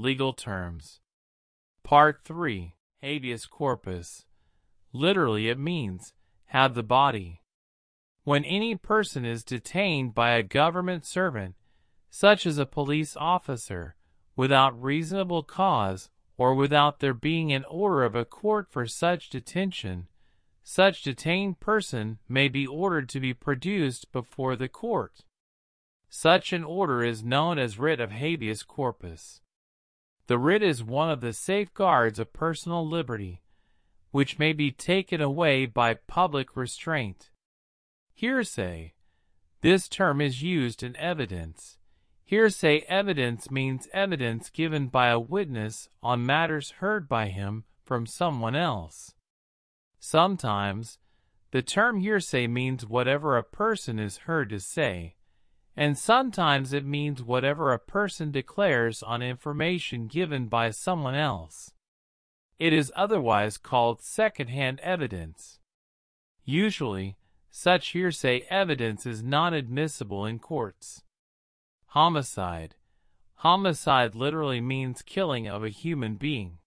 Legal terms. Part 3 Habeas corpus. Literally, it means have the body. When any person is detained by a government servant, such as a police officer, without reasonable cause or without there being an order of a court for such detention, such detained person may be ordered to be produced before the court. Such an order is known as writ of habeas corpus. The writ is one of the safeguards of personal liberty, which may be taken away by public restraint. Hearsay. This term is used in evidence. Hearsay evidence means evidence given by a witness on matters heard by him from someone else. Sometimes, the term hearsay means whatever a person is heard to say, and sometimes it means whatever a person declares on information given by someone else. It is otherwise called second-hand evidence. Usually, such hearsay evidence is not admissible in courts. Homicide. Homicide literally means killing of a human being.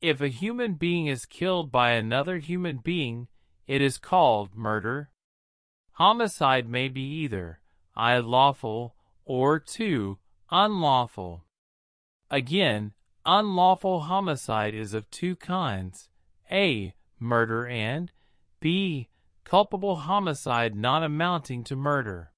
If a human being is killed by another human being, it is called murder. Homicide may be either I lawful or 2 unlawful. Again, unlawful homicide is of two kinds A. Murder and B. Culpable homicide not amounting to murder.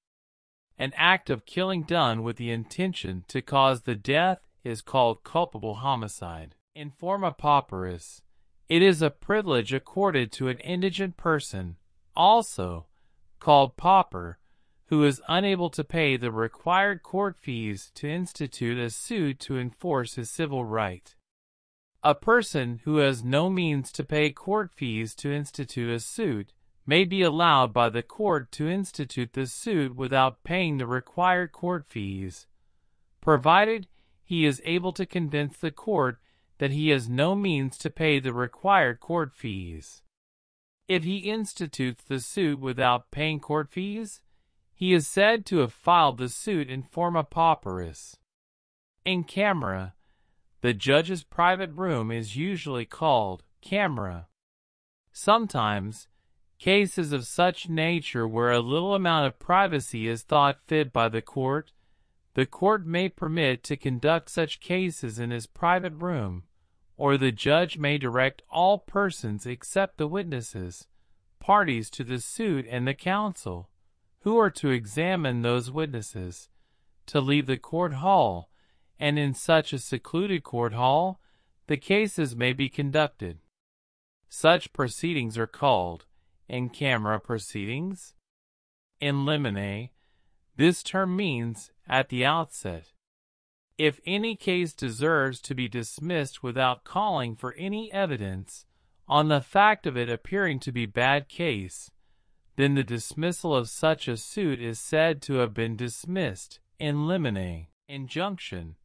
An act of killing done with the intention to cause the death is called culpable homicide. In forma pauperis, it is a privilege accorded to an indigent person, also called pauper, who is unable to pay the required court fees to institute a suit to enforce his civil right. A person who has no means to pay court fees to institute a suit may be allowed by the court to institute the suit without paying the required court fees, provided he is able to convince the court that he has no means to pay the required court fees. If he institutes the suit without paying court fees, he is said to have filed the suit in forma pauperis. In camera, the judge's private room is usually called camera. Sometimes, cases of such nature where a little amount of privacy is thought fit by the court the court may permit to conduct such cases in his private room, or the judge may direct all persons except the witnesses, parties to the suit and the counsel, who are to examine those witnesses, to leave the court hall, and in such a secluded court hall, the cases may be conducted. Such proceedings are called in camera proceedings. In limine, this term means at the outset. If any case deserves to be dismissed without calling for any evidence on the fact of it appearing to be bad case, then the dismissal of such a suit is said to have been dismissed in limine. Injunction.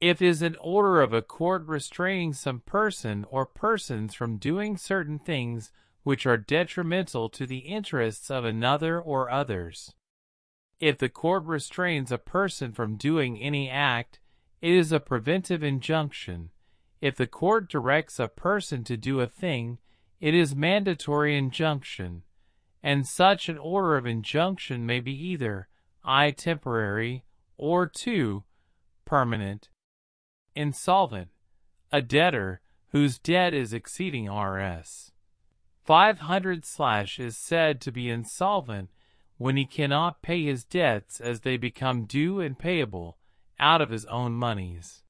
If is an order of a court restraining some person or persons from doing certain things which are detrimental to the interests of another or others. If the court restrains a person from doing any act, it is a preventive injunction. If the court directs a person to do a thing, it is mandatory injunction. And such an order of injunction may be either I temporary or 2 permanent. Insolvent, a debtor whose debt is exceeding Rs. 500 slash is said to be insolvent when he cannot pay his debts as they become due and payable out of his own moneys.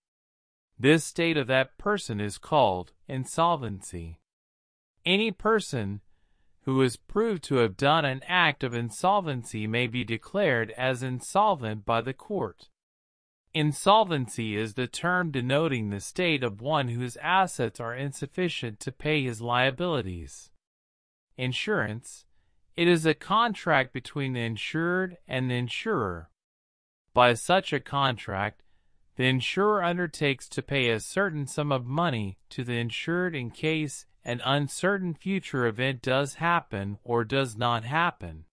This state of that person is called insolvency. Any person who is proved to have done an act of insolvency may be declared as insolvent by the court. Insolvency is the term denoting the state of one whose assets are insufficient to pay his liabilities. Insurance it is a contract between the insured and the insurer. By such a contract, the insurer undertakes to pay a certain sum of money to the insured in case an uncertain future event does happen or does not happen.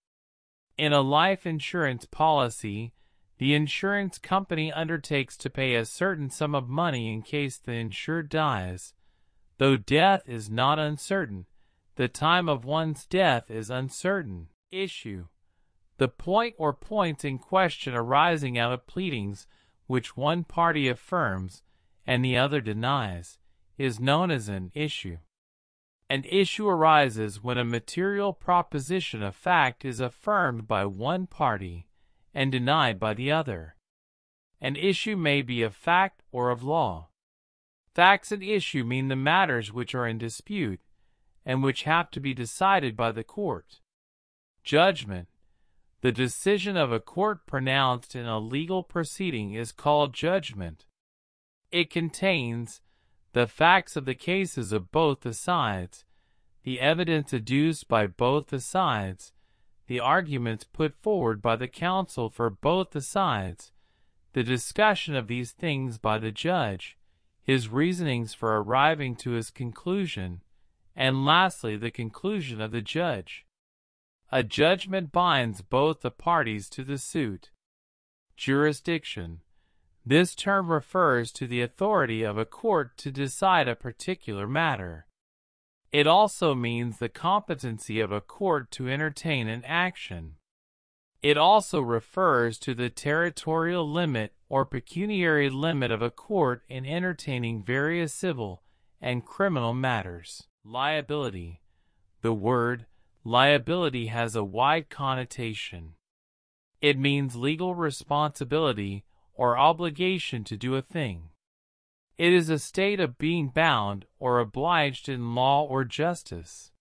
In a life insurance policy, The insurance company undertakes to pay a certain sum of money in case the insured dies. Though death is not uncertain, the time of one's death is uncertain. Issue. The point or points in question arising out of pleadings which one party affirms and the other denies is known as an issue. An issue arises when a material proposition of fact is affirmed by one party and denied by the other. An issue may be of fact or of law. Facts at issue mean the matters which are in dispute and which have to be decided by the court. Judgment. The decision of a court pronounced in a legal proceeding is called judgment. It contains the facts of the cases of both the sides, the evidence adduced by both the sides, the arguments put forward by the counsel for both the sides, the discussion of these things by the judge, his reasonings for arriving to his conclusion, and lastly the conclusion of the judge. A judgment binds both the parties to the suit. Jurisdiction this term refers to the authority of a court to decide a particular matter. It also means the competency of a court to entertain an action. It also refers to the territorial limit or pecuniary limit of a court in entertaining various civil and criminal matters. Liability. The word liability has a wide connotation. It means legal responsibility or obligation to do a thing. It is a state of being bound or obliged in law or justice.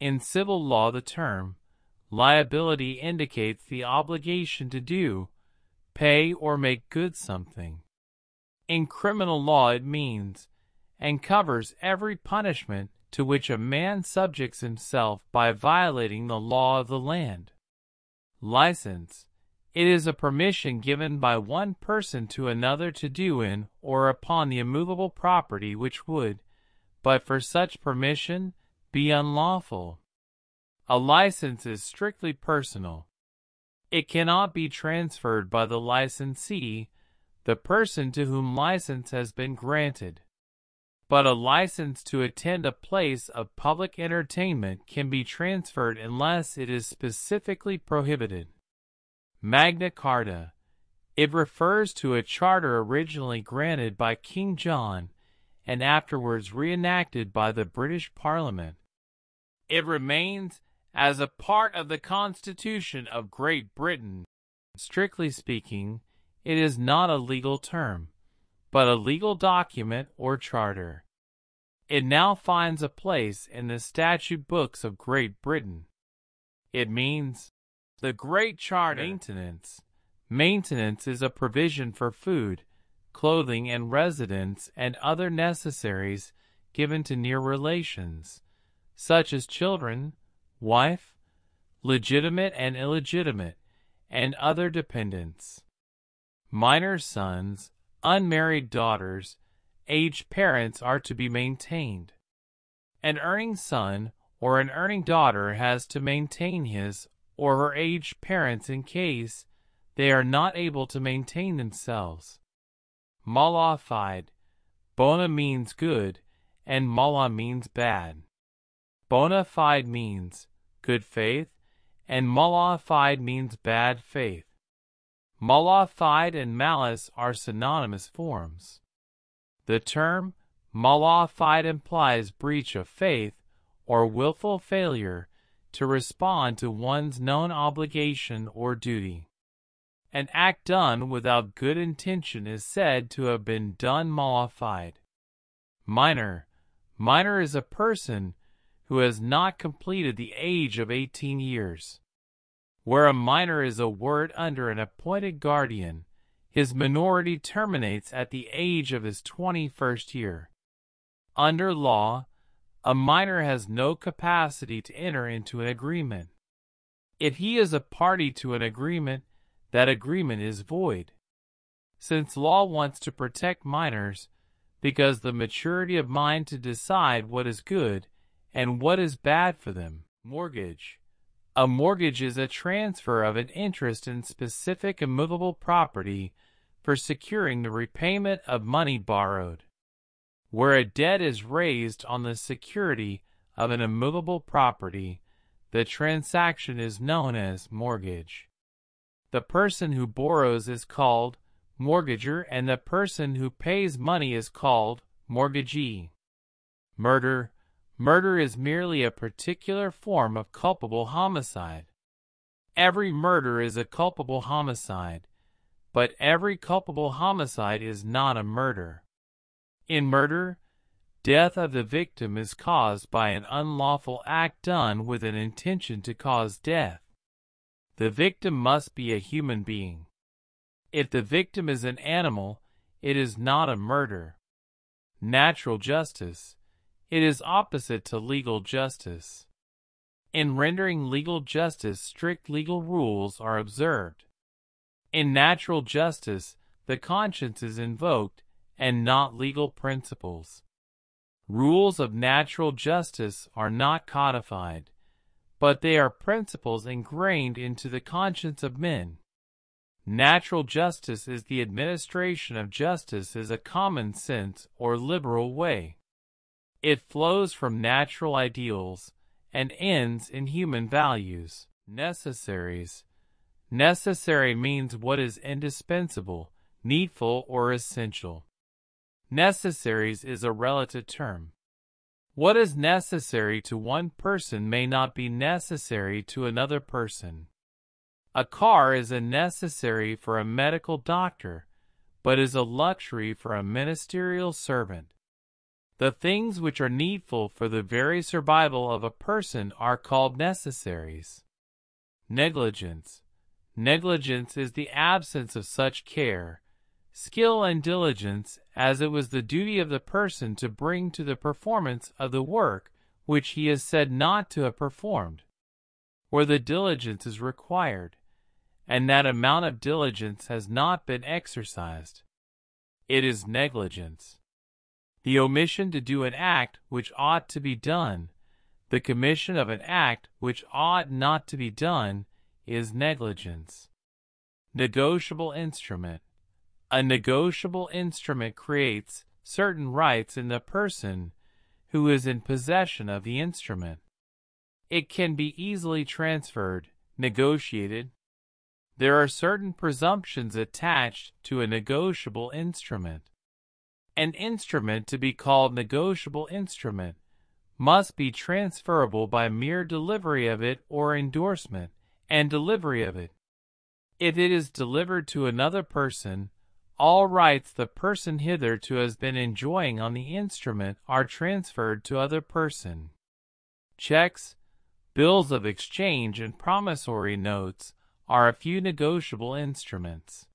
In civil law, the term liability indicates the obligation to do, pay, or make good something. In criminal law, it means and covers every punishment to which a man subjects himself by violating the law of the land. License it is a permission given by one person to another to do in or upon the immovable property which would, but for such permission, be unlawful. A license is strictly personal. It cannot be transferred by the licensee, the person to whom license has been granted. But a license to attend a place of public entertainment can be transferred unless it is specifically prohibited. Magna Carta. It refers to a charter originally granted by King John and afterwards reenacted by the British Parliament. It remains as a part of the Constitution of Great Britain. Strictly speaking, it is not a legal term, but a legal document or charter. It now finds a place in the statute books of Great Britain. It means the Great Charter Maintenance. Maintenance is a provision for food, clothing, and residence and other necessaries given to near relations, such as children, wife, legitimate and illegitimate, and other dependents. Minor sons, unmarried daughters, aged parents are to be maintained. An earning son or an earning daughter has to maintain his or her aged parents in case they are not able to maintain themselves. Fide. Bona means good, and mala means bad. Bona fide means good faith, and fide means bad faith. Fide and malice are synonymous forms. The term fide implies breach of faith or willful failure to respond to one's known obligation or duty. An act done without good intention is said to have been done mala fide. Minor. Minor is a person who has not completed the age of 18 years. Where a minor is a ward under an appointed guardian, his minority terminates at the age of his 21st year. Under law, a minor has no capacity to enter into an agreement. If he is a party to an agreement, that agreement is void. Since law wants to protect minors, because the maturity of mind to decide what is good and what is bad for them. Mortgage. A mortgage is a transfer of an interest in specific immovable property for securing the repayment of money borrowed. Where a debt is raised on the security of an immovable property, the transaction is known as mortgage. The person who borrows is called mortgager and the person who pays money is called mortgagee. Murder Murder is merely a particular form of culpable homicide. Every murder is a culpable homicide, but every culpable homicide is not a murder. In murder, death of the victim is caused by an unlawful act done with an intention to cause death. The victim must be a human being. If the victim is an animal, it is not a murder. Natural justice. It is opposite to legal justice. In rendering legal justice, strict legal rules are observed. In natural justice, the conscience is invoked and not legal principles. Rules of natural justice are not codified, but they are principles ingrained into the conscience of men. Natural justice is the administration of justice as a common sense or liberal way. It flows from natural ideals and ends in human values, necessaries. Necessary means what is indispensable, needful, or essential. Necessaries is a relative term. What is necessary to one person may not be necessary to another person. A car is a necessary for a medical doctor, but is a luxury for a ministerial servant. The things which are needful for the very survival of a person are called necessaries. Negligence. Negligence is the absence of such care, skill and diligence as it was the duty of the person to bring to the performance of the work which he is said not to have performed, where the diligence is required, and that amount of diligence has not been exercised. It is negligence. The omission to do an act which ought to be done, the commission of an act which ought not to be done, is negligence. Negotiable instrument. A negotiable instrument creates certain rights in the person who is in possession of the instrument. It can be easily transferred, negotiated. There are certain presumptions attached to a negotiable instrument. An instrument to be called negotiable instrument must be transferable by mere delivery of it or endorsement and delivery of it. If it is delivered to another person, all rights the person hitherto has been enjoying on the instrument are transferred to other person. Checks, bills of exchange, and promissory notes are a few negotiable instruments.